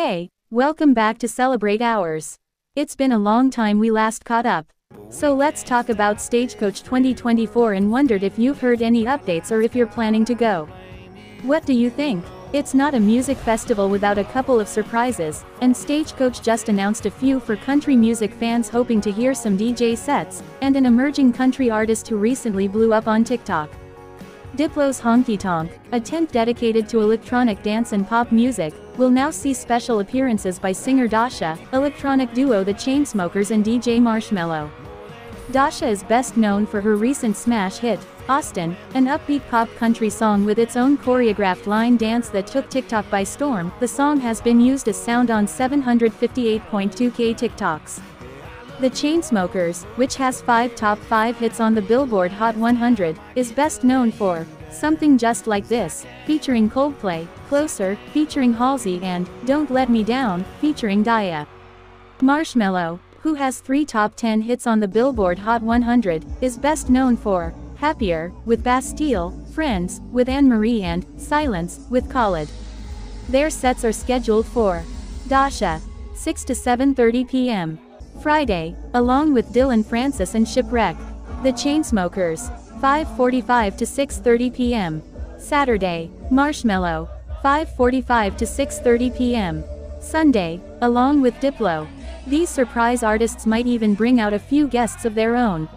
Hey, welcome back to Celebrate Hours. It's been a long time we last caught up. So let's talk about Stagecoach 2024 and wondered if you've heard any updates or if you're planning to go. What do you think? It's not a music festival without a couple of surprises, and Stagecoach just announced a few for country music fans hoping to hear some DJ sets, and an emerging country artist who recently blew up on TikTok. Diplo's Honky Tonk, a tent dedicated to electronic dance and pop music, will now see special appearances by singer Dasha, electronic duo The Chainsmokers and DJ Marshmello. Dasha is best known for her recent smash hit, Austin, an upbeat pop country song with its own choreographed line dance that took TikTok by storm, the song has been used as sound on 758.2k TikToks. The Chainsmokers, which has five top 5 hits on the Billboard Hot 100, is best known for Something Just Like This, featuring Coldplay, Closer, featuring Halsey and Don't Let Me Down, featuring Daya. Marshmello, who has three top 10 hits on the Billboard Hot 100, is best known for Happier, with Bastille, Friends, with Anne-Marie and Silence, with Khalid. Their sets are scheduled for Dasha, 6 to 7.30 p.m. Friday, along with Dillon Francis and Shipwreck. The Chainsmokers, 5.45 to 6.30 p.m. Saturday, Marshmello, 5.45 to 6.30 p.m. Sunday, along with Diplo. These surprise artists might even bring out a few guests of their own.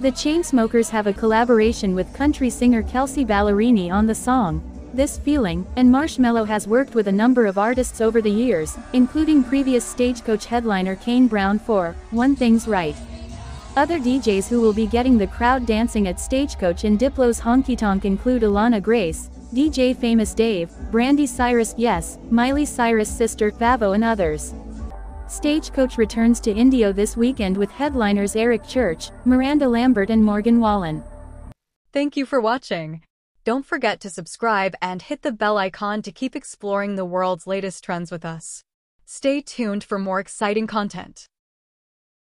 The Chainsmokers have a collaboration with country singer Kelsea Ballerini on the song, This Feeling, and Marshmello has worked with a number of artists over the years, including previous Stagecoach headliner Kane Brown for One Thing's Right. Other DJs who will be getting the crowd dancing at Stagecoach and Diplo's Honky Tonk include Alana Grace, DJ Famous Dave, Brandi Cyrus Yes, Miley Cyrus' sister Favo and others. Stagecoach returns to Indio this weekend with headliners Eric Church, Miranda Lambert and Morgan Wallen. Thank you for watching. Don't forget to subscribe and hit the bell icon to keep exploring the world's latest trends with us. Stay tuned for more exciting content.